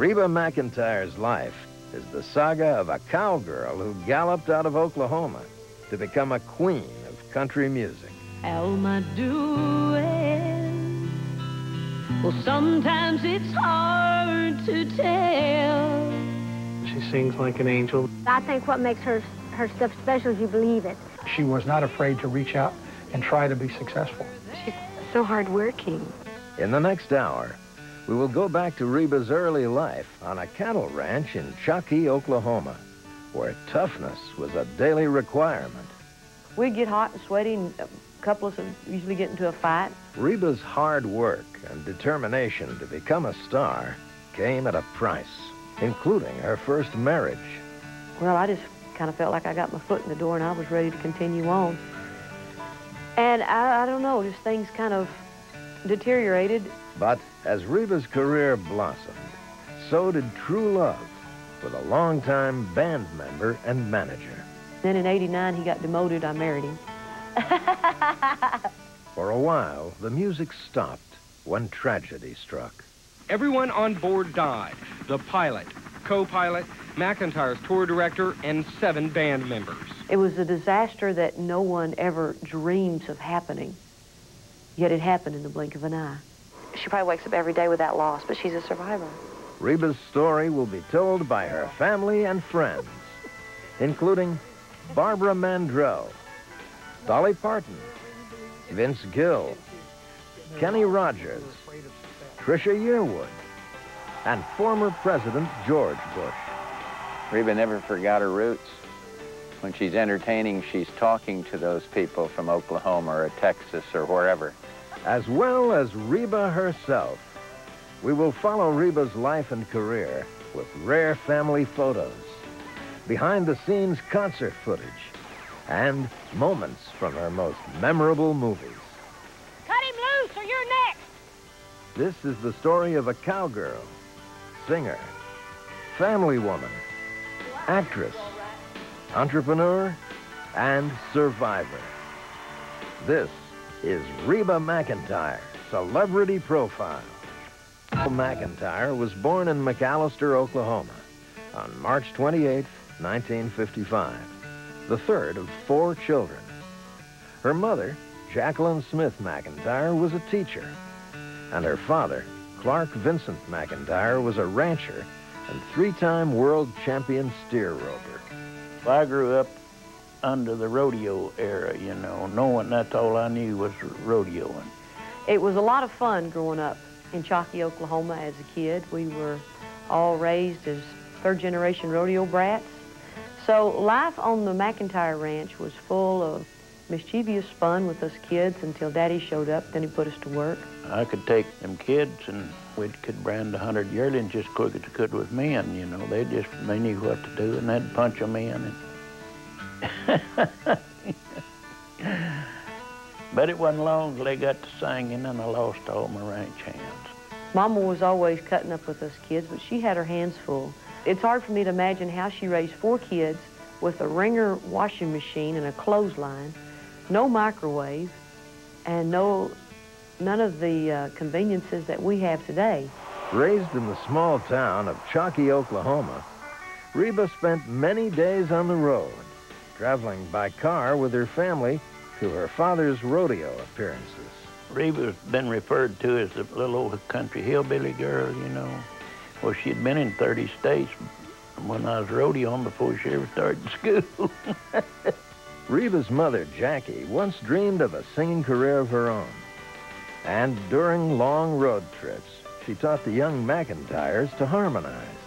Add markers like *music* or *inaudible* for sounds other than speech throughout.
Reba McEntire's life is the saga of a cowgirl who galloped out of Oklahoma to become a queen of country music. How am I doing? Well, sometimes it's hard to tell. She sings like an angel. I think what makes her, her stuff special is you believe it. She was not afraid to reach out and try to be successful. She's so hardworking. In the next hour, we will go back to Reba's early life on a cattle ranch in Chockie, Oklahoma, where toughness was a daily requirement. We'd get hot and sweaty, and uh, a couple of us would usually get into a fight. Reba's hard work and determination to become a star came at a price, including her first marriage. Well, I just kind of felt like I got my foot in the door and I was ready to continue on. And I, I don't know, just things kind of deteriorated. But as Reba's career blossomed, so did true love with a longtime band member and manager. Then in 89, he got demoted. I married him. *laughs* For a while, the music stopped when tragedy struck. Everyone on board died. The pilot, co-pilot, McEntire's tour director, and seven band members. It was a disaster that no one ever dreams of happening. Yet it happened in the blink of an eye. She probably wakes up every day with that loss, but she's a survivor. Reba's story will be told by her family and friends, including Barbara Mandrell, Dolly Parton, Vince Gill, Kenny Rogers, Trisha Yearwood, and former President George Bush. Reba never forgot her roots. When she's entertaining, she's talking to those people from Oklahoma or Texas or wherever. As well as Reba herself, we will follow Reba's life and career with rare family photos, behind-the-scenes concert footage, and moments from her most memorable movies. Cut him loose or you're next. This is the story of a cowgirl, singer, family woman, actress, entrepreneur, and survivor. This is Reba McEntire, Celebrity Profile. McEntire was born in McAlester, Oklahoma on March 28, 1955, the third of four children. Her mother, Jacqueline Smith McEntire, was a teacher, and her father, Clark Vincent McEntire, was a rancher and three-time world champion steer roper. I grew up under the rodeo era, you know, knowing that's all I knew was rodeoing. It was a lot of fun growing up in Chockie, Oklahoma as a kid. We were all raised as third-generation rodeo brats. So life on the McEntire Ranch was full of mischievous fun with us kids until Daddy showed up. Then he put us to work. I could take them kids and we could brand a hundred yearlings just quick as I could with men, you know. They just, they knew what to do and they'd punch them in. And *laughs* but it wasn't long till they got to singing and I lost all my ranch hands. Mama was always cutting up with us kids, but she had her hands full. It's hard for me to imagine how she raised four kids with a Wringer washing machine and a clothesline, no microwave, and no, none of the uh, conveniences that we have today. Raised in the small town of Chockie, Oklahoma, Reba spent many days on the road, traveling by car with her family to her father's rodeo appearances. Reba's been referred to as the little old country hillbilly girl, you know. Well, she'd been in 30 states when I was rodeoing before she ever started *laughs* school. *laughs* Reba's mother, Jackie, once dreamed of a singing career of her own. And during long road trips, she taught the young McEntires to harmonize.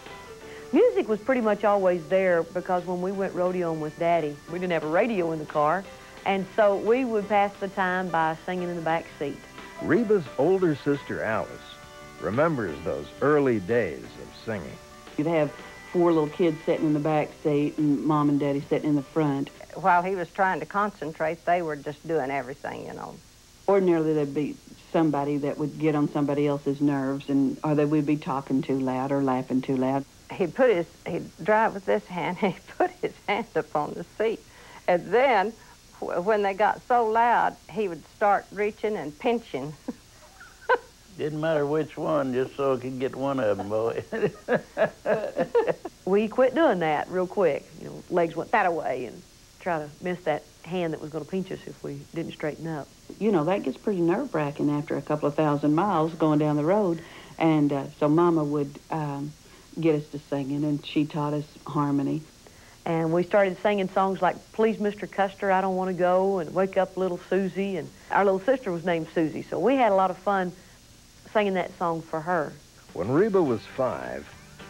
Music was pretty much always there because when we went rodeoing with Daddy, we didn't have a radio in the car. And so we would pass the time by singing in the back seat. Reba's older sister, Alice, remembers those early days of singing. You'd have four little kids sitting in the back seat and mom and daddy sitting in the front. While he was trying to concentrate, they were just doing everything, you know. Ordinarily, there'd be somebody that would get on somebody else's nerves, and or they would be talking too loud or laughing too loud. He'd put his, he'd drive with this hand, *laughs* and he'd put his hand up on the seat. And then, when they got so loud, he would start reaching and pinching. *laughs* Didn't matter which one, just so I could get one of them, boy. *laughs* we quit doing that real quick. You know, legs went that way and try to miss that hand that was going to pinch us if we didn't straighten up. You know, that gets pretty nerve-wracking after a couple of thousand miles going down the road. And uh, so Mama would um, get us to singing, and she taught us harmony. And we started singing songs like Please Mr. Custer, I Don't Want to Go, and Wake Up Little Susie. And our little sister was named Susie, so we had a lot of fun singing that song for her. When Reba was five,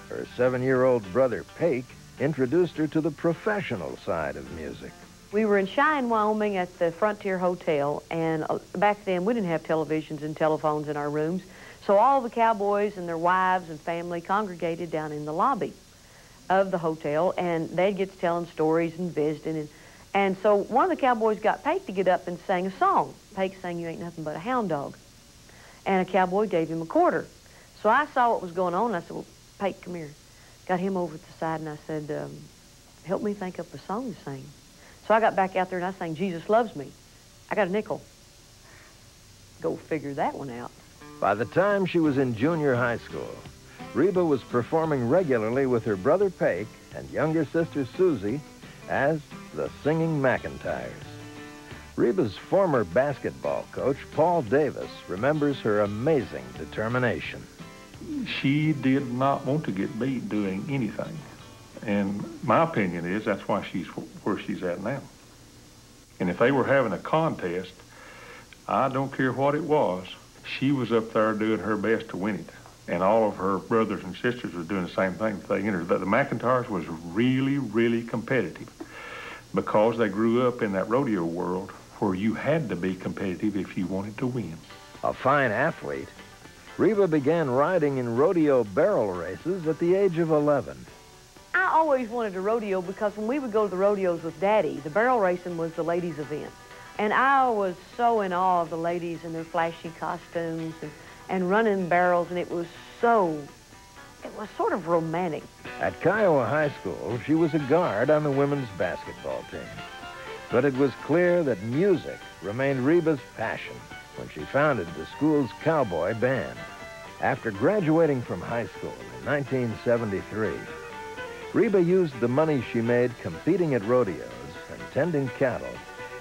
her seven-year-old brother, Pake, introduced her to the professional side of music. We were in Cheyenne, Wyoming at the Frontier Hotel, and uh, back then we didn't have televisions and telephones in our rooms, so all the cowboys and their wives and family congregated down in the lobby of the hotel, and they'd get to telling stories and visiting. And, and so one of the cowboys got Pake to get up and sing a song. Pake sang You Ain't Nothing But a Hound Dog. And a cowboy gave him a quarter. So I saw what was going on, I said, well, Pake, come here. Got him over to the side, and I said, um, help me think up a song to sing. So I got back out there, and I sang Jesus Loves Me. I got a nickel. Go figure that one out. By the time she was in junior high school, Reba was performing regularly with her brother Pake and younger sister Susie as the Singing McEntires. Reba's former basketball coach, Paul Davis, remembers her amazing determination. She did not want to get beat doing anything. And my opinion is that's why she's where she's at now. And if they were having a contest, I don't care what it was, she was up there doing her best to win it and all of her brothers and sisters were doing the same thing. They entered. The, the McEntires was really, really competitive because they grew up in that rodeo world where you had to be competitive if you wanted to win. A fine athlete, Reba began riding in rodeo barrel races at the age of 11. I always wanted a rodeo because when we would go to the rodeos with Daddy, the barrel racing was the ladies' event. And I was so in awe of the ladies in their flashy costumes and and running barrels, and it was so, it was sort of romantic. At Kiowa High School, she was a guard on the women's basketball team. But it was clear that music remained Reba's passion when she founded the school's cowboy band. After graduating from high school in 1973, Reba used the money she made competing at rodeos and tending cattle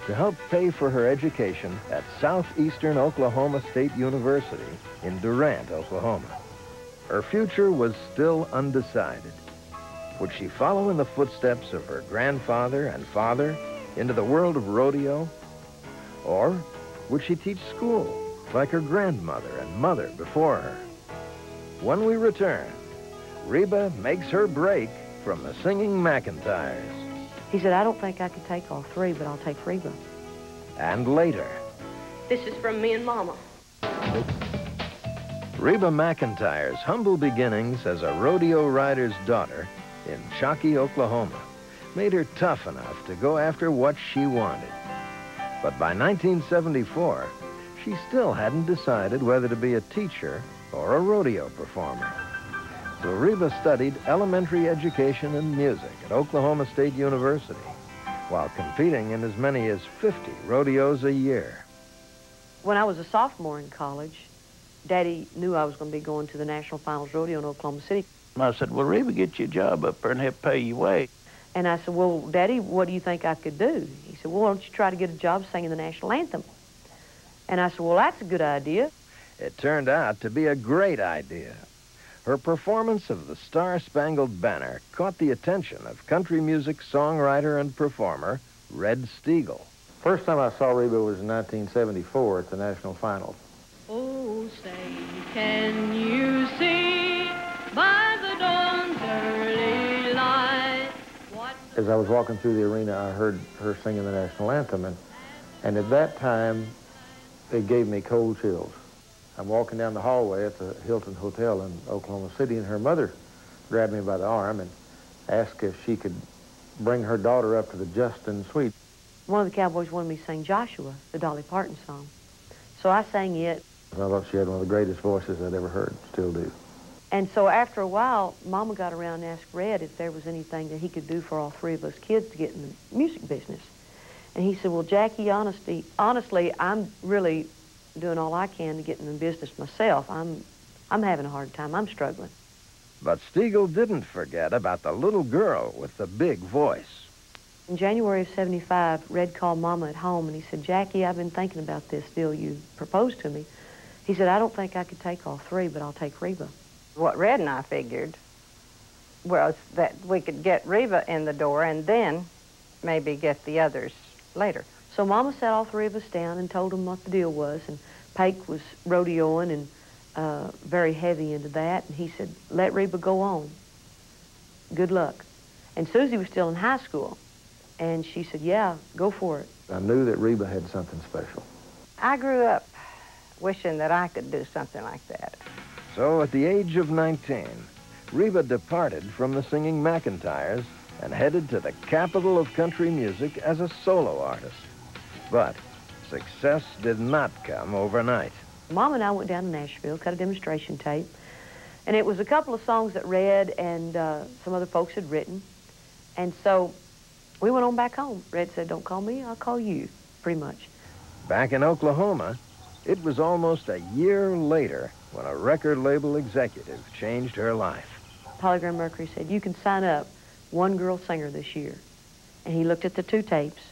to help pay for her education at Southeastern Oklahoma State University in Durant, Oklahoma. Her future was still undecided. Would she follow in the footsteps of her grandfather and father into the world of rodeo? Or would she teach school like her grandmother and mother before her? When we return, Reba makes her break from the Singing McEntires. He said, I don't think I could take all three, but I'll take Reba. And later. This is from me and Mama. Reba McEntire's humble beginnings as a rodeo rider's daughter in Chockie, Oklahoma, made her tough enough to go after what she wanted. But by 1974, she still hadn't decided whether to be a teacher or a rodeo performer. So Reba studied elementary education and music at Oklahoma State University while competing in as many as 50 rodeos a year. When I was a sophomore in college, Daddy knew I was going to be going to the National Finals Rodeo in Oklahoma City. I said, well, Reba, get you a job up there and help pay your way. And I said, well, Daddy, what do you think I could do? He said, well, why don't you try to get a job singing the national anthem? And I said, well, that's a good idea. It turned out to be a great idea. Her performance of the Star Spangled Banner caught the attention of country music songwriter and performer Red Steagall. First time I saw Reba was in 1974 at the national finals. Oh, say, can you see by the dawn's early light? As I was walking through the arena, I heard her singing the national anthem, and, and at that time, it gave me cold chills. I'm walking down the hallway at the Hilton Hotel in Oklahoma City, and her mother grabbed me by the arm and asked if she could bring her daughter up to the Justin Suite. One of the cowboys wanted me to sing Joshua, the Dolly Parton song. So I sang it. I thought she had one of the greatest voices I'd ever heard, still do. And so after a while, Mama got around and asked Red if there was anything that he could do for all three of us kids to get in the music business. And he said, well, Jackie, honesty, honestly, I'm really doing all I can to get in the business myself. I'm, I'm having a hard time. I'm struggling. But Steagall didn't forget about the little girl with the big voice. In January of 75, Red called Mama at home and he said, Jackie, I've been thinking about this deal you proposed to me. He said, I don't think I could take all three, but I'll take Reba. What Red and I figured was that we could get Reba in the door and then maybe get the others later. So Mama sat all three of us down and told them what the deal was. And Pake was rodeoing and uh, very heavy into that. And he said, let Reba go on. Good luck. And Susie was still in high school. And she said, yeah, go for it. I knew that Reba had something special. I grew up wishing that I could do something like that. So at the age of 19, Reba departed from the singing McEntires and headed to the capital of country music as a solo artist. But success did not come overnight. Mom and I went down to Nashville, cut a demonstration tape, and it was a couple of songs that Red and uh, some other folks had written. And so we went on back home. Red said, don't call me, I'll call you, pretty much. Back in Oklahoma, it was almost a year later when a record label executive changed her life. Polygram Mercury said, you can sign up one girl singer this year. And he looked at the two tapes,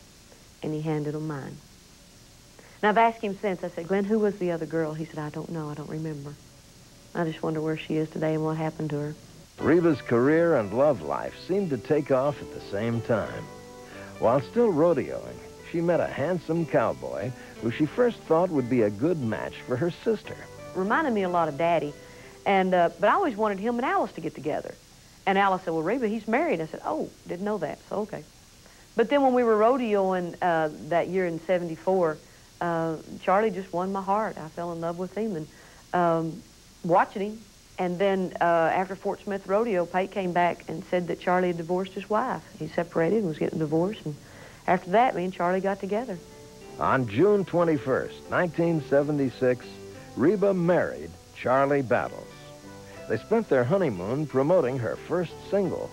and he handed them mine. And I've asked him since, I said, Glenn, who was the other girl? He said, I don't know, I don't remember. I just wonder where she is today and what happened to her. Reba's career and love life seemed to take off at the same time. While still rodeoing, she met a handsome cowboy who she first thought would be a good match for her sister. Reminded me a lot of Daddy, and uh, but I always wanted him and Alice to get together. And Alice said, well, Reba, he's married. I said, oh, didn't know that, so okay. But then when we were rodeoing uh, that year in 74, uh, Charlie just won my heart. I fell in love with him and um, watching him. And then uh, after Fort Smith Rodeo, Pake came back and said that Charlie had divorced his wife. He separated and was getting divorced. And after that, me and Charlie got together. On June 21st, 1976, Reba married Charlie Battles. They spent their honeymoon promoting her first single.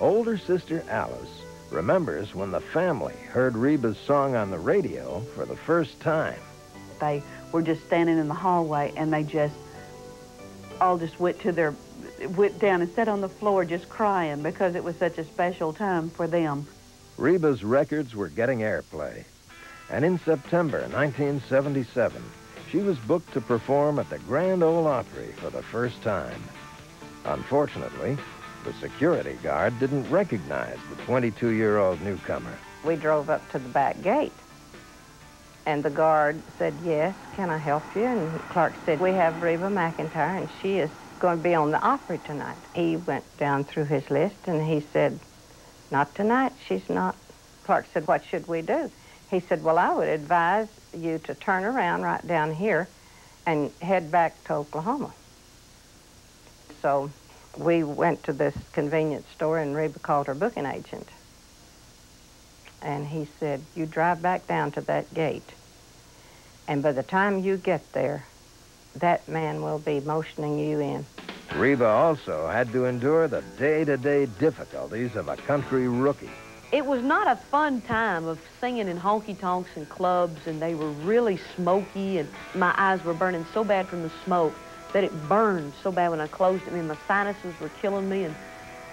Older sister Alice remembers when the family heard Reba's song on the radio for the first time. They were just standing in the hallway and they just all just went to their went down and sat on the floor just crying because it was such a special time for them. Reba's records were getting airplay. And in September 1977, she was booked to perform at the Grand Ole Opry for the first time. Unfortunately, the security guard didn't recognize the 22-year-old newcomer. We drove up to the back gate. And the guard said, yes, can I help you? And Clark said, we have Reba McEntire, and she is going to be on the Opry tonight. He went down through his list, and he said, not tonight, she's not. Clark said, what should we do? He said, well, I would advise you to turn around right down here and head back to Oklahoma. So we went to this convenience store, and Reba called her booking agent. And he said, you drive back down to that gate. And by the time you get there, that man will be motioning you in. Reba also had to endure the day-to-day difficulties of a country rookie. It was not a fun time of singing in honky-tonks and clubs, and they were really smoky, and my eyes were burning so bad from the smoke that it burned so bad when I closed it. I mean, my sinuses were killing me, and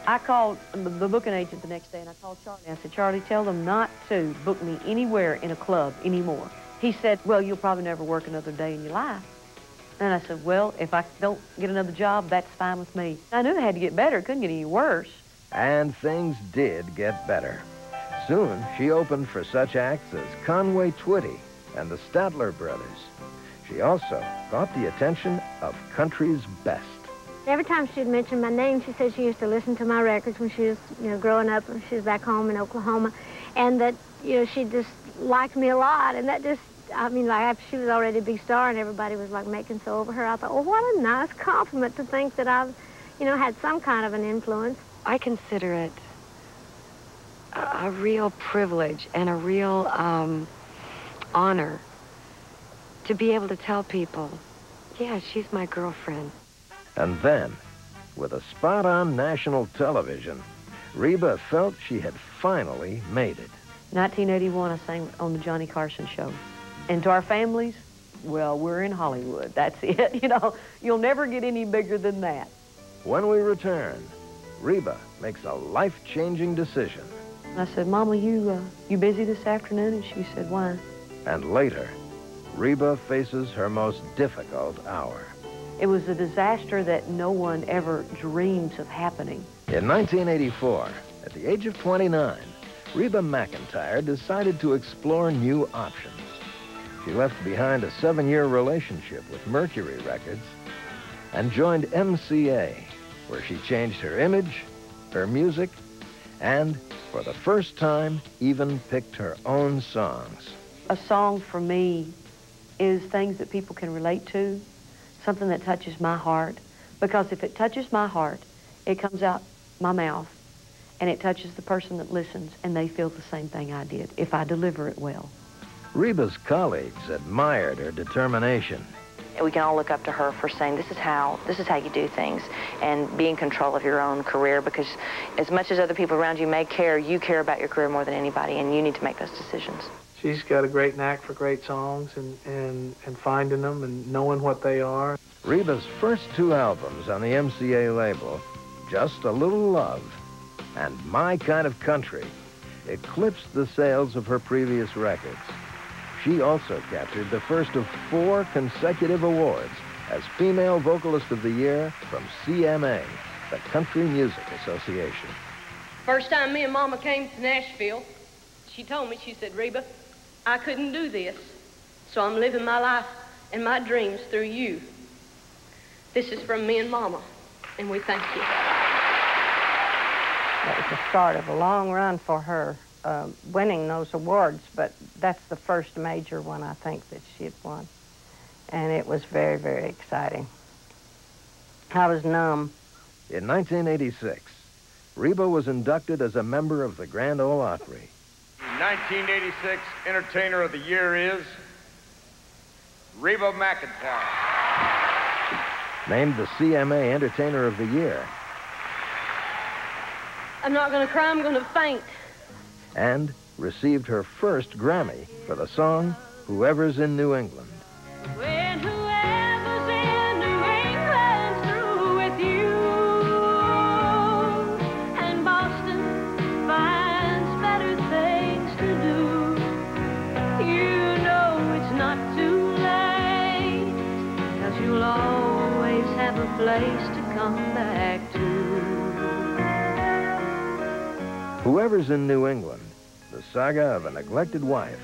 I called the booking agent the next day, and I called Charlie. I said, Charlie, tell them not to book me anywhere in a club anymore. He said, well, you'll probably never work another day in your life. And I said, well, if I don't get another job, that's fine with me. I knew it had to get better. It couldn't get any worse. And things did get better. Soon, she opened for such acts as Conway Twitty and the Statler Brothers. She also got the attention of country's best. Every time she'd mention my name, she said she used to listen to my records when she was, you know, growing up when she was back home in Oklahoma, and that, you know, she just liked me a lot, and that just, I mean, like after she was already a big star and everybody was like making so over her, I thought, well, what a nice compliment to think that I've, you know, had some kind of an influence. I consider it a, a real privilege and a real um, honor to be able to tell people, yeah, she's my girlfriend. And then, with a spot on national television, Reba felt she had finally made it. 1981, I sang on the Johnny Carson show. And to our families, well, we're in Hollywood. That's *laughs* it. You know, you'll never get any bigger than that. When we return, Reba makes a life-changing decision. I said, Mama, you, uh, you busy this afternoon? And she said, why? And later, Reba faces her most difficult hour. It was a disaster that no one ever dreams of happening. In 1984, at the age of 29, Reba McEntire decided to explore new options. She left behind a seven-year relationship with Mercury Records and joined MCA, where she changed her image, her music, and for the first time, even picked her own songs. A song for me is things that people can relate to, something that touches my heart. Because if it touches my heart, it comes out my mouth, and it touches the person that listens, and they feel the same thing I did, if I deliver it well. Reba's colleagues admired her determination. We can all look up to her for saying this is how this is how you do things and be in control of your own career because as much as other people around you may care, you care about your career more than anybody and you need to make those decisions. She's got a great knack for great songs and, and, and finding them and knowing what they are. Reba's first two albums on the MCA label, Just a Little Love and My Kind of Country, eclipsed the sales of her previous records. She also captured the first of four consecutive awards as Female Vocalist of the Year from CMA, the Country Music Association. First time me and Mama came to Nashville, she told me, she said, Reba, I couldn't do this, so I'm living my life and my dreams through you. This is from me and Mama, and we thank you. That was the start of a long run for her uh, winning those awards, but that's the first major one I think that she had won. And it was very, very exciting. I was numb. In 1986, Reba was inducted as a member of the Grand Ole Opry. 1986 Entertainer of the Year is Reba McEntire. Named the CMA Entertainer of the Year. I'm not going to cry, I'm going to faint and received her first Grammy for the song Whoever's in New England. Whoever's in New England, the saga of a neglected wife,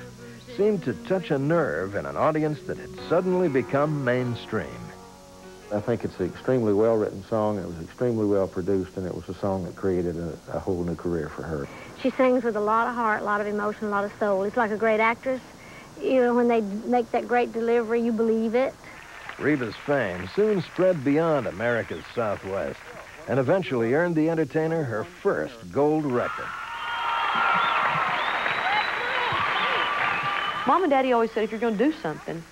seemed to touch a nerve in an audience that had suddenly become mainstream. I think it's an extremely well-written song. It was extremely well produced, and it was a song that created a, a, whole new career for her. She sings with a lot of heart, a lot of emotion, a lot of soul. It's like a great actress. You know, when they make that great delivery, you believe it. Reba's fame soon spread beyond America's Southwest and eventually earned the entertainer her first gold record. Mom and Daddy always said, if you're going to do something,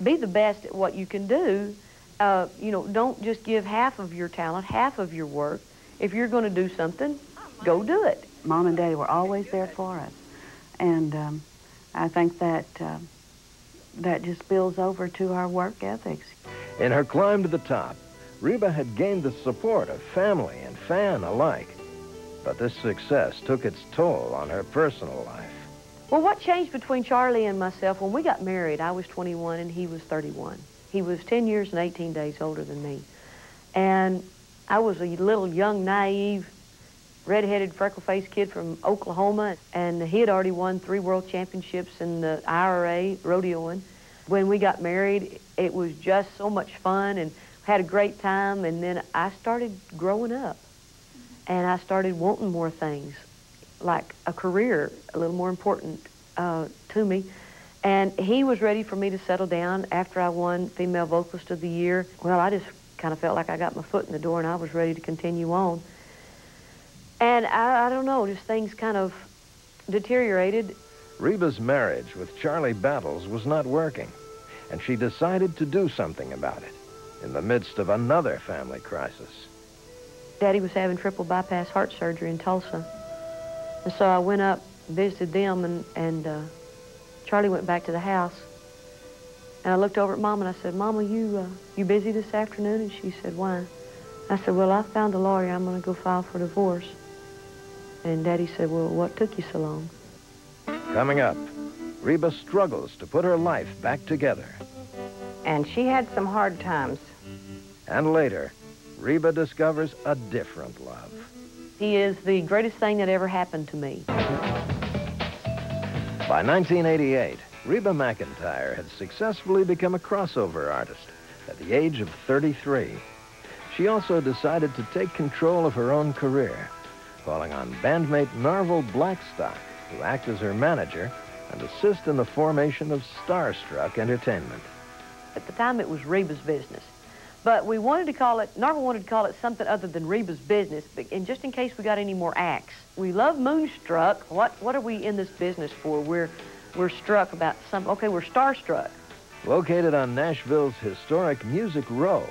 be the best at what you can do. Uh, you know, don't just give half of your talent, half of your work. If you're going to do something, go do it. Mom and Daddy were always there for us. And um, I think that uh, that just spills over to our work ethics. In her climb to the top, Reba had gained the support of family and fan alike. But this success took its toll on her personal life. Well, what changed between Charlie and myself, when we got married, I was 21 and he was 31. He was 10 years and 18 days older than me. And I was a little young, naive, red-headed, freckle-faced kid from Oklahoma, and he had already won three world championships in the IRA rodeoing. When we got married, it was just so much fun, and had a great time, and then I started growing up. And I started wanting more things, like a career, a little more important uh, to me. And he was ready for me to settle down after I won Female Vocalist of the Year. Well, I just kind of felt like I got my foot in the door and I was ready to continue on. And I, I don't know, just things kind of deteriorated. Reba's marriage with Charlie Battles was not working, and she decided to do something about it in the midst of another family crisis. Daddy was having triple bypass heart surgery in Tulsa. And so I went up, visited them, and, and uh, Charlie went back to the house. And I looked over at Mama and I said, Mama, you, uh, you busy this afternoon? And she said, why? I said, well, I found a lawyer. I'm going to go file for divorce. And Daddy said, well, what took you so long? Coming up, Reba struggles to put her life back together. And she had some hard times. And later, Reba discovers a different love. He is the greatest thing that ever happened to me. By 1988, Reba McEntire had successfully become a crossover artist at the age of 33. She also decided to take control of her own career, calling on bandmate Narvel Blackstock to act as her manager and assist in the formation of Starstruck Entertainment. At the time, it was Reba's business. But we wanted to call it, Narvel wanted to call it something other than Reba's business, but, and just in case we got any more acts. We love Moonstruck. What, what are we in this business for? We're, we're struck about some, okay, we're starstruck. Located on Nashville's historic Music Row,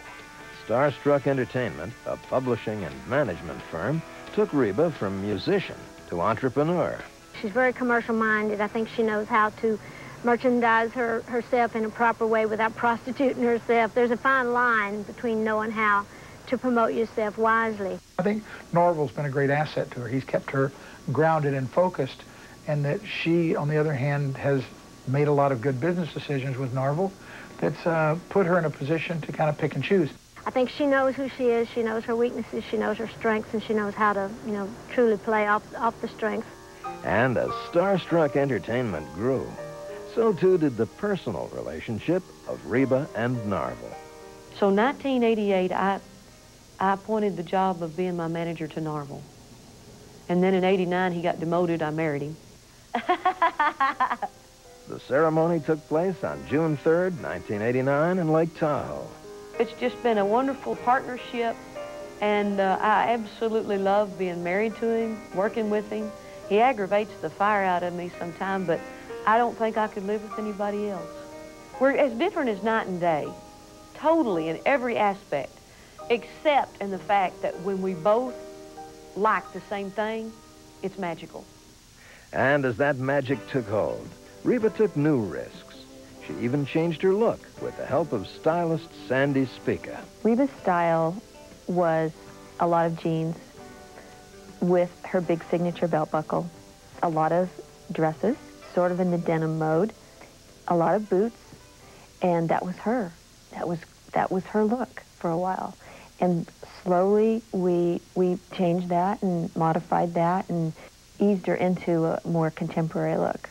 Starstruck Entertainment, a publishing and management firm, took Reba from musician to entrepreneur. She's very commercial minded. I think she knows how to merchandise her, herself in a proper way without prostituting herself. There's a fine line between knowing how to promote yourself wisely. I think Narvel's been a great asset to her. He's kept her grounded and focused, and that she, on the other hand, has made a lot of good business decisions with Narvel that's uh, put her in a position to kind of pick and choose. I think she knows who she is, she knows her weaknesses, she knows her strengths, and she knows how to, you know, truly play off, off the strengths. And as Starstruck Entertainment grew, so too did the personal relationship of Reba and Narvel. So 1988, I, I appointed the job of being my manager to Narvel. And then in 89, he got demoted. I married him. *laughs* The ceremony took place on June 3rd, 1989 in Lake Tahoe. It's just been a wonderful partnership, and uh, I absolutely love being married to him, working with him. He aggravates the fire out of me sometimes, but I don't think I could live with anybody else. We're as different as night and day, totally in every aspect, except in the fact that when we both like the same thing, it's magical. And as that magic took hold, Reba took new risks. She even changed her look with the help of stylist Sandi Spika. Reba's style was a lot of jeans with her big signature belt buckle, a lot of dresses, sort of in the denim mode, a lot of boots, and that was her. That was that was her look for a while. And slowly we we changed that and modified that and eased her into a more contemporary look.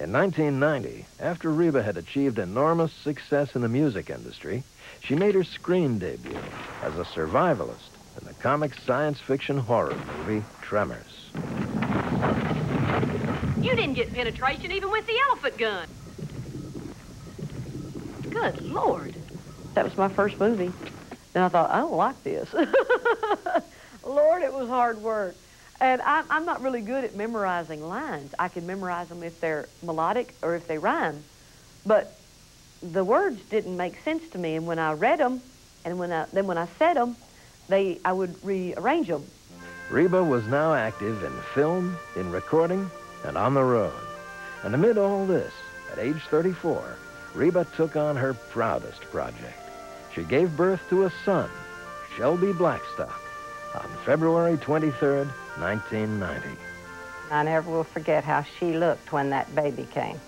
In 1990, after Reba had achieved enormous success in the music industry, she made her screen debut as a survivalist in the comic science fiction horror movie Tremors. You didn't get penetration even with the elephant gun. Good Lord. That was my first movie. And I thought, I don't like this. *laughs* Lord, it was hard work. And I'm, I'm not really good at memorizing lines. I can memorize them if they're melodic or if they rhyme. But the words didn't make sense to me. And when I read them, and when I, then when I said them, they, I would rearrange them. Reba was now active in film, in recording, and on the road. And amid all this, at age 34, Reba took on her proudest project. She gave birth to a son, Shelby Blackstock, on February 23rd, 1990. I never will forget how she looked when that baby came.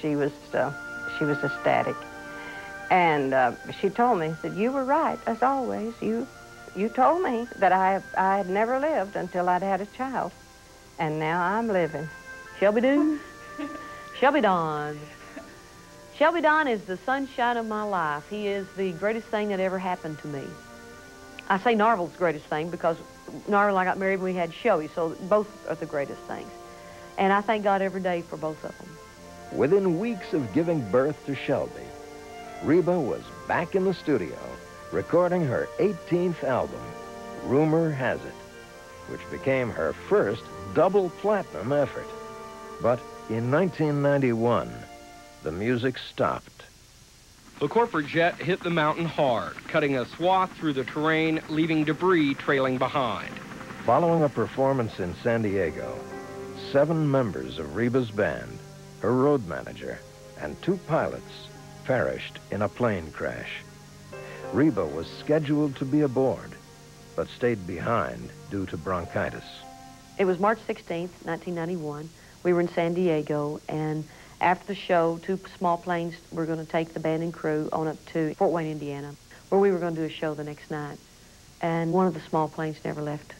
She was, uh, she was ecstatic. And uh, she told me, that you were right, as always. You, you told me that I, I had never lived until I'd had a child. And now I'm living. Shelby Doo? Shelby Don. Shelby Don is the sunshine of my life. He is the greatest thing that ever happened to me. I say Narvel's greatest thing because Narvel and I got married when we had Shelby, so both are the greatest things. And I thank God every day for both of them. Within weeks of giving birth to Shelby, Reba was back in the studio recording her 18th album, Rumor Has It, which became her first double platinum effort. But in 1991, the music stopped. The Corporate jet hit the mountain hard, cutting a swath through the terrain, leaving debris trailing behind. Following a performance in San Diego, seven members of Reba's band, her road manager, and two pilots perished in a plane crash. Reba was scheduled to be aboard, but stayed behind due to bronchitis. It was March 16th, 1991. We were in San Diego, and after the show, two small planes were going to take the band and crew on up to Fort Wayne, Indiana, where we were going to do a show the next night. And one of the small planes never left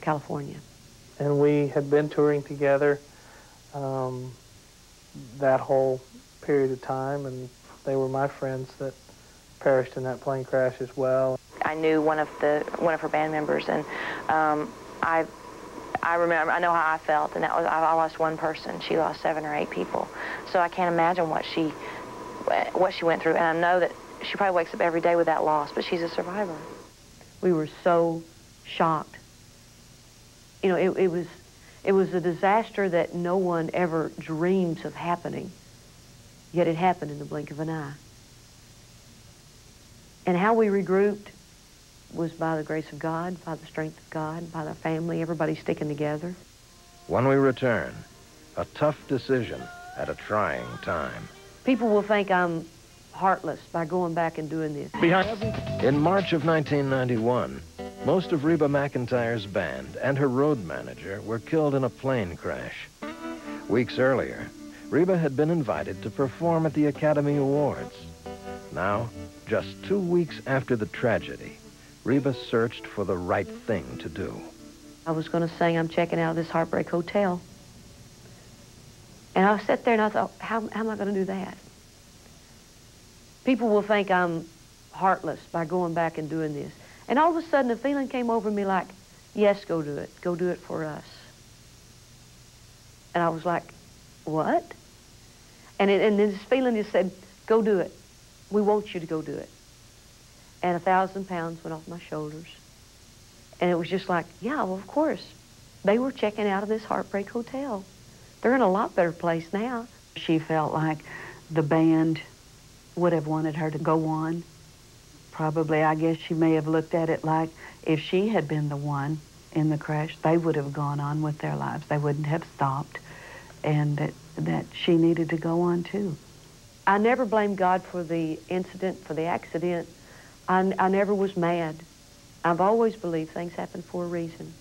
California. And we had been touring together um, that whole period of time, and they were my friends that perished in that plane crash as well. I knew one of the one of her band members, and um, I I remember I know how I felt, and that was I lost one person. She lost seven or eight people, so I can't imagine what she what she went through. And I know that she probably wakes up every day with that loss, but she's a survivor. We were so shocked. You know, it, it was it was a disaster that no one ever dreams of happening, yet it happened in the blink of an eye. And how we regrouped was by the grace of God, by the strength of God, by the family, everybody sticking together. When we return, a tough decision at a trying time. People will think I'm heartless by going back and doing this. Behind In March of 1991, most of Reba McEntire's band and her road manager were killed in a plane crash. Weeks earlier, Reba had been invited to perform at the Academy Awards. Now, just two weeks after the tragedy, Reba searched for the right thing to do. I was going to say, I'm checking out of this Heartbreak Hotel. And I sat there and I thought, how, how am I going to do that? People will think I'm heartless by going back and doing this. And all of a sudden, a feeling came over me like, yes, go do it. Go do it for us. And I was like, what? And, it, and this feeling just said, go do it. We want you to go do it. And a thousand pounds went off my shoulders. And it was just like, yeah, well, of course. They were checking out of this Heartbreak Hotel. They're in a lot better place now. She felt like the band would have wanted her to go on. Probably, I guess she may have looked at it like if she had been the one in the crash, they would have gone on with their lives. They wouldn't have stopped. And that, that she needed to go on too. I never blamed God for the incident, for the accident. I, I never was mad. I've always believed things happen for a reason.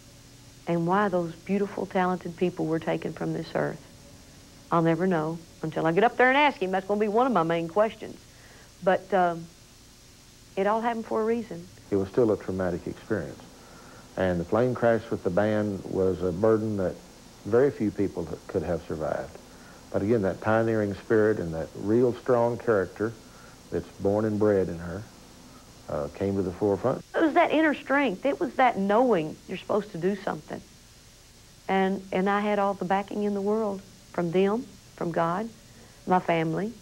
And why those beautiful, talented people were taken from this earth, I'll never know until I get up there and ask him. That's going to be one of my main questions. But um, it all happened for a reason. It was still a traumatic experience. And the plane crash with the band was a burden that very few people could have survived. But again, that pioneering spirit and that real strong character that's born and bred in her uh, came to the forefront. It was that inner strength. It was that knowing you're supposed to do something. And, and I had all the backing in the world from them, from God, my family,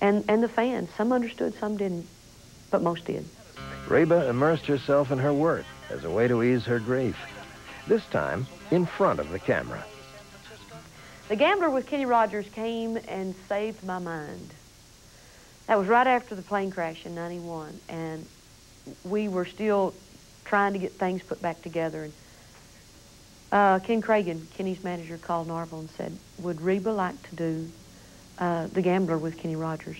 and, and the fans. Some understood, some didn't, but most did. Reba immersed herself in her work as a way to ease her grief, this time in front of the camera. The Gambler with Kenny Rogers came and saved my mind. That was right after the plane crash in 91, and we were still trying to get things put back together. And uh, Ken Kragen, Kenny's manager, called Narvel and said, would Reba like to do uh, The Gambler with Kenny Rogers?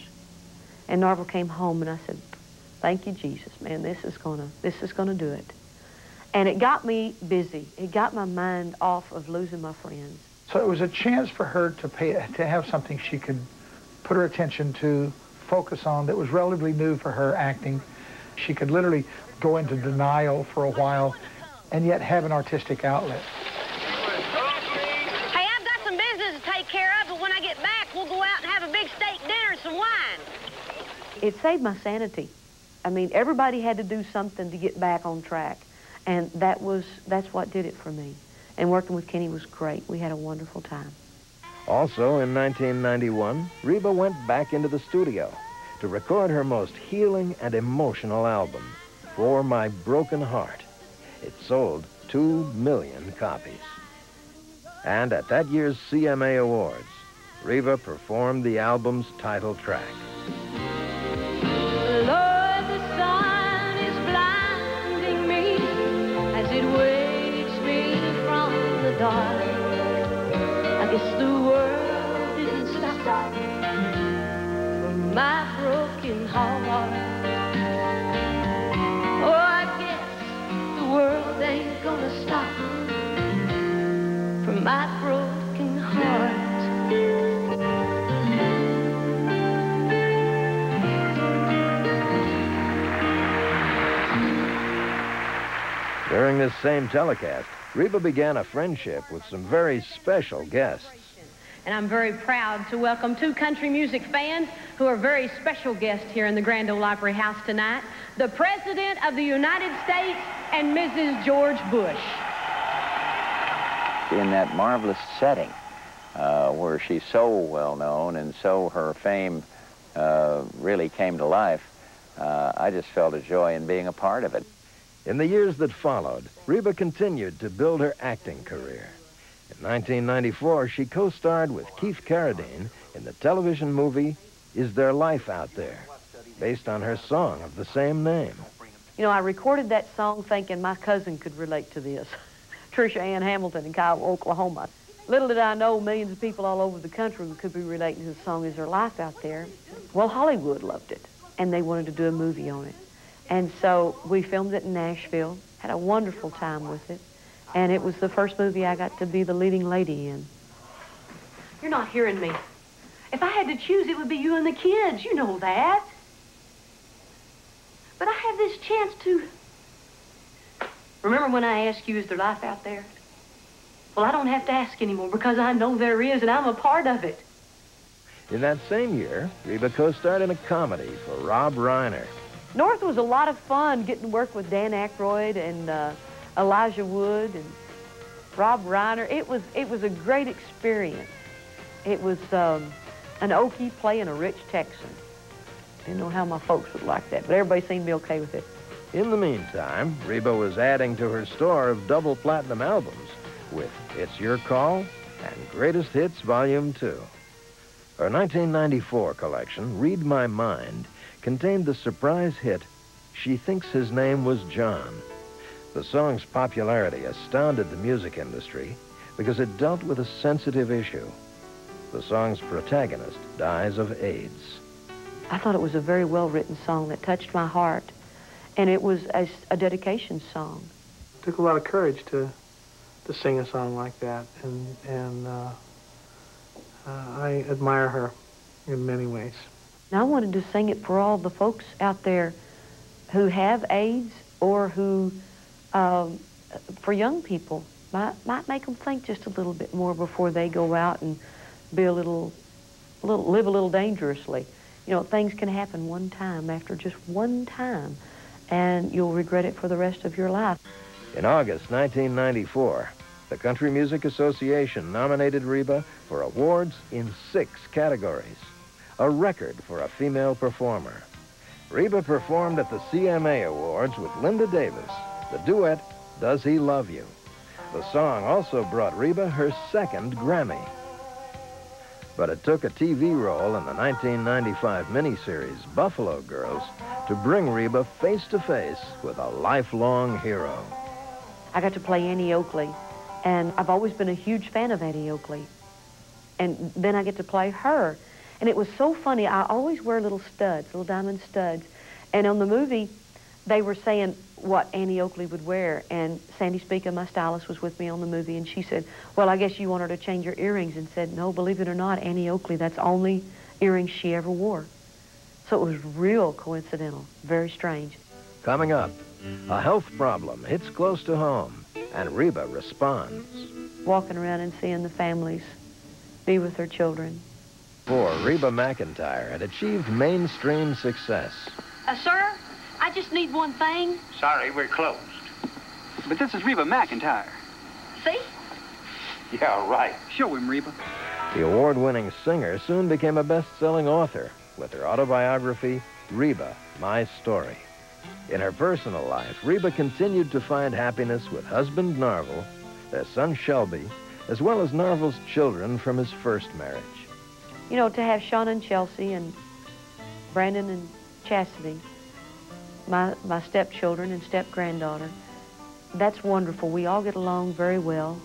And Narvel came home, and I said, thank you, Jesus, man, this is gonna, this is gonna do it. And it got me busy. It got my mind off of losing my friends. So it was a chance for her to pay, to have something she could put her attention to, focus on that was relatively new for her acting. She could literally go into denial for a while and yet have an artistic outlet. Hey, I've got some business to take care of, but when I get back, we'll go out and have a big steak dinner and some wine. It saved my sanity. I mean, everybody had to do something to get back on track. And that was, that's what did it for me. And working with Kenny was great. We had a wonderful time. Also in 1991, Reba went back into the studio to record her most healing and emotional album, For My Broken Heart. It sold two million copies. And at that year's CMA Awards, Reba performed the album's title track. Lord, stop my broken heart. Oh, I guess the world ain't gonna stop my broken heart. During this same telecast, Reba began a friendship with some very special guests. And I'm very proud to welcome two country music fans who are very special guests here in the Grand Ole Opry House tonight. The President of the United States and Mrs. George Bush. In that marvelous setting uh, where she's so well known and so her fame uh, really came to life, uh, I just felt a joy in being a part of it. In the years that followed, Reba continued to build her acting career. In 1994, she co-starred with Keith Carradine in the television movie Is There Life Out There, based on her song of the same name. You know, I recorded that song thinking my cousin could relate to this. *laughs* Trisha Ann Hamilton in Kyle, Oklahoma. Little did I know millions of people all over the country could be relating to the song Is There Life Out There. Well, Hollywood loved it, and they wanted to do a movie on it. And so we filmed it in Nashville, had a wonderful time with it, and it was the first movie I got to be the leading lady in. You're not hearing me. If I had to choose, it would be you and the kids. You know that. But I have this chance to... Remember when I asked you, is there life out there? Well, I don't have to ask anymore because I know there is, and I'm a part of it. In that same year, Reba co-starred in a comedy for Rob Reiner. North was a lot of fun getting to work with Dan Aykroyd and uh, Elijah Wood and Rob Reiner. It was, it was a great experience. It was um, an Okie playing a rich Texan. Didn't know how my folks would like that, but everybody seemed to be okay with it. In the meantime, Reba was adding to her store of double platinum albums with It's Your Call and Greatest Hits Volume 2. Her 1994 collection, Read My Mind, contained the surprise hit, She Thinks His Name Was John. The song's popularity astounded the music industry because it dealt with a sensitive issue. The song's protagonist dies of AIDS. I thought it was a very well-written song that touched my heart, and it was a, a dedication song. It took a lot of courage to to sing a song like that, and and uh, uh, I admire her in many ways. And I wanted to sing it for all the folks out there who have AIDS or who, um, for young people, might, might make them think just a little bit more before they go out and be a little, little, live a little dangerously. You know, things can happen one time after just one time, and you'll regret it for the rest of your life. In August 1994, the Country Music Association nominated Reba for awards in six categories a record for a female performer. Reba performed at the CMA Awards with Linda Davis, the duet Does He Love You? The song also brought Reba her second Grammy. But it took a TV role in the 1995 miniseries Buffalo Girls to bring Reba face to face with a lifelong hero. I got to play Annie Oakley, and I've always been a huge fan of Annie Oakley. And then I get to play her. And it was so funny. I always wear little studs, little diamond studs. And on the movie, they were saying what Annie Oakley would wear. And Sandi Spika, my stylist, was with me on the movie, and she said, well, I guess you want her to change her earrings. And said, no, believe it or not, Annie Oakley, that's the only earrings she ever wore. So it was real coincidental, very strange. Coming up, a health problem hits close to home, and Reba responds. Walking around and seeing the families be with their children. For Reba McEntire had achieved mainstream success. Uh, sir, I just need one thing. Sorry, we're closed. But this is Reba McEntire. See? Yeah, right. Show him, Reba. The award-winning singer soon became a best-selling author with her autobiography, Reba, My Story. In her personal life, Reba continued to find happiness with husband Narvel, their son Shelby, as well as Narvel's children from his first marriage. You know, to have Sean and Chelsea and Brandon and Chastity, my, my stepchildren and step-granddaughter, that's wonderful. We all get along very well.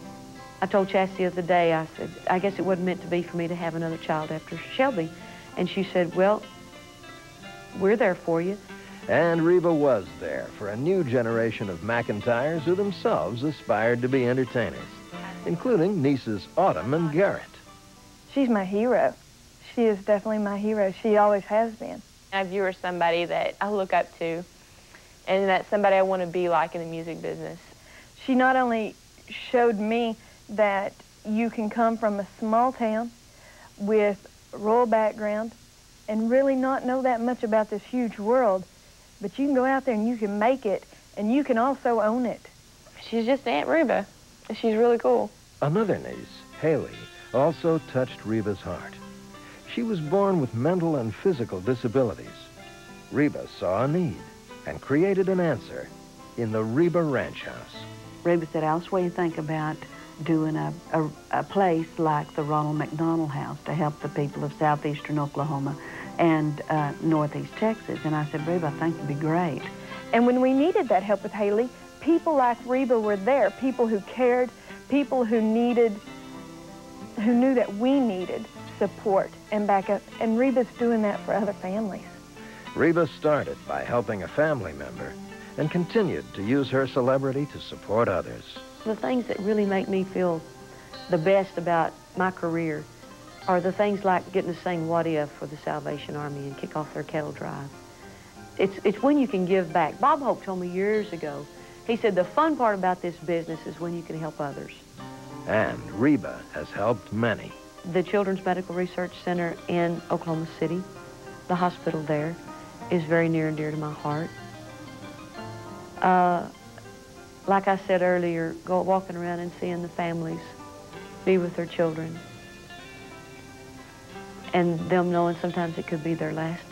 I told Chastity the other day, I said, I guess it wasn't meant to be for me to have another child after Shelby. And she said, well, we're there for you. And Reba was there for a new generation of McEntires who themselves aspired to be entertainers. including nieces Autumn and Garrett. She's my hero. She is definitely my hero. She always has been. I view her as somebody that I look up to, and that's somebody I want to be like in the music business. She not only showed me that you can come from a small town with rural background and really not know that much about this huge world, but you can go out there and you can make it, and you can also own it. She's just Aunt Reba. and She's really cool. Another niece, Haley, also touched Reba's heart. She was born with mental and physical disabilities. Reba saw a need and created an answer in the Reba Ranch House. Reba said, Alice, what do you think about doing a, a, a place like the Ronald McDonald House to help the people of southeastern Oklahoma and uh, northeast Texas? And I said, Reba, I think it'd be great. And when we needed that help with Haley, people like Reba were there, people who cared, people who needed, who knew that we needed support and backup. And Reba's doing that for other families. Reba started by helping a family member and continued to use her celebrity to support others. The things that really make me feel the best about my career are the things like getting to sing What If for the Salvation Army and kick off their kettle drive. It's, it's when you can give back. Bob Hope told me years ago, he said the fun part about this business is when you can help others. And Reba has helped many. The Children's Medical Research Center in Oklahoma City, the hospital there, is very near and dear to my heart. Uh, like I said earlier, go walking around and seeing the families be with their children. And them knowing sometimes it could be their last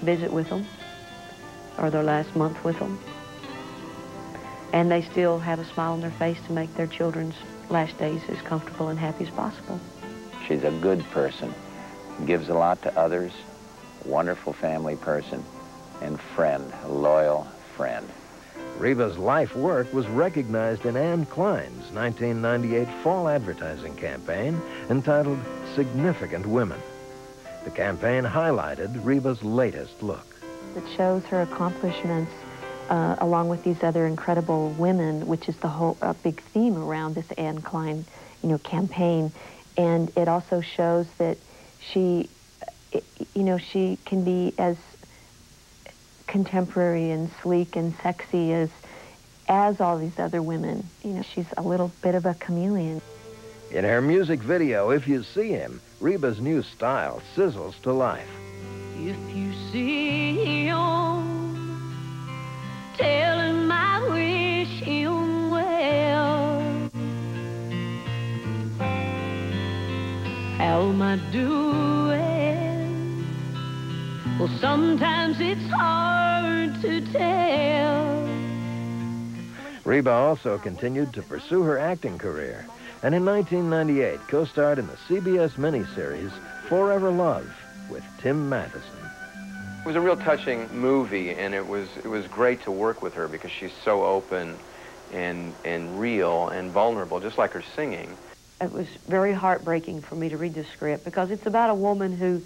visit with them or their last month with them. And they still have a smile on their face to make their children's last days as comfortable and happy as possible. She's a good person, gives a lot to others, wonderful family person, and friend, a loyal friend. Reba's life work was recognized in Anne Klein's 1998 fall advertising campaign entitled Significant Women. The campaign highlighted Reba's latest look. It shows her accomplishments uh, along with these other incredible women, which is the whole a big theme around this Anne Klein, you know, campaign. And it also shows that she, you know, she can be as contemporary and sleek and sexy as as all these other women. You know, she's a little bit of a chameleon. In her music video, If You See Him, Reba's new style sizzles to life. If you see him, tell him I wish him well. How am I doing? Well, sometimes it's hard to tell. Reba also continued to pursue her acting career, and in 1998 co-starred in the CBS miniseries Forever Love with Tim Matheson. It was a real touching movie, and it was it was great to work with her because she's so open and and real and vulnerable, just like her singing. It was very heartbreaking for me to read this script because it's about a woman who,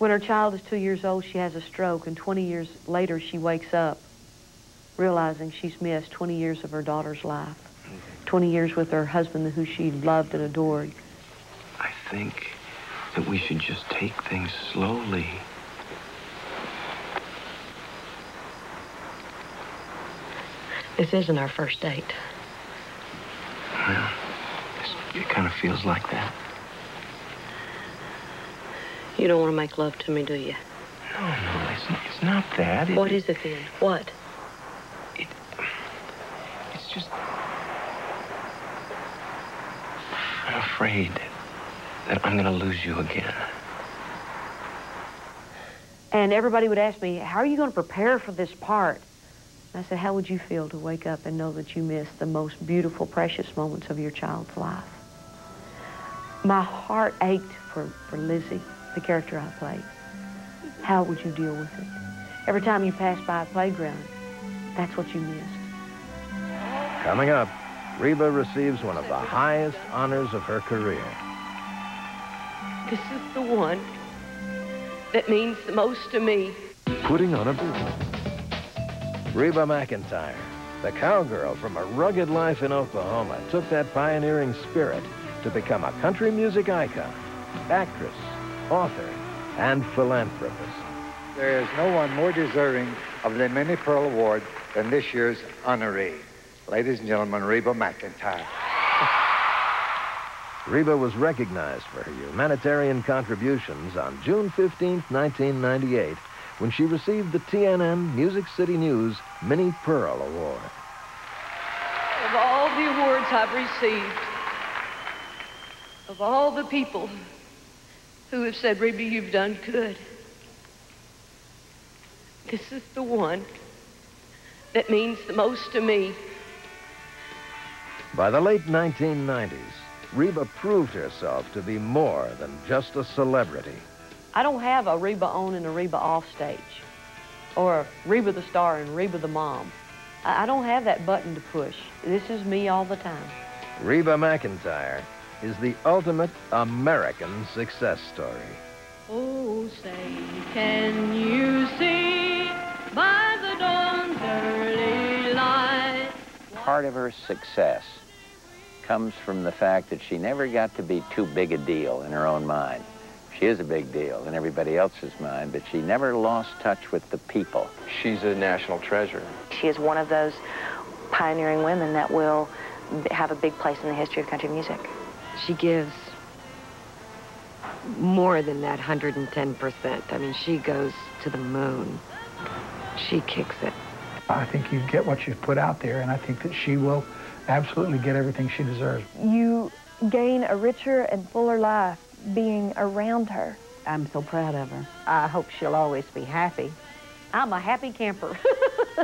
when her child is two years old, she has a stroke, and 20 years later she wakes up realizing she's missed 20 years of her daughter's life, 20 years with her husband who she loved and adored. I think that we should just take things slowly. This isn't our first date. Well, it kind of feels like that. You don't want to make love to me, do you? No, no, it's, it's not that. It, What is it then? What? It, It's just... I'm afraid that I'm going to lose you again. And everybody would ask me, how are you going to prepare for this part? And I said, how would you feel to wake up and know that you missed the most beautiful, precious moments of your child's life? My heart ached for, for Lizzie, the character I played. How would you deal with it? Every time you passed by a playground, that's what you missed. Coming up, Reba receives one of the highest honors of her career. This is the one that means the most to me. Putting on a business. Reba McEntire, The cowgirl from a rugged life in Oklahoma took that pioneering spirit to become a country music icon, actress, author, and philanthropist. There is no one more deserving of the Minnie Pearl Award than this year's honoree. Ladies and gentlemen, Reba McEntire. *laughs* Reba was recognized for her humanitarian contributions on June 15, 1998, when she received the TNN Music City News Minnie Pearl Award. Of all the awards I've received, of all the people who have said, Reba, you've done good, this is the one that means the most to me. By the late 1990s, Reba proved herself to be more than just a celebrity. I don't have a Reba on and a Reba off stage, or Reba the star and Reba the mom. I I don't have that button to push. This is me all the time. Reba McEntire is the ultimate American success story. Oh, say, can you see by the dawn's early light? Part of her success comes from the fact that she never got to be too big a deal in her own mind. She is a big deal in everybody else's mind, but she never lost touch with the people. She's a national treasure. She is one of those pioneering women that will have a big place in the history of country music. She gives more than that 110%. I mean, she goes to the moon. She kicks it. I think you get what you put out there, and I think that she will absolutely get everything she deserves. You gain a richer and fuller life being around her. I'm so proud of her. I hope she'll always be happy. I'm a happy camper. *laughs*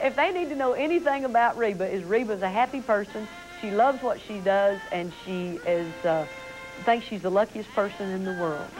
if they need to know anything about Reba, is Reba's a happy person. She loves what she does, and she is uh, thinks she's the luckiest person in the world.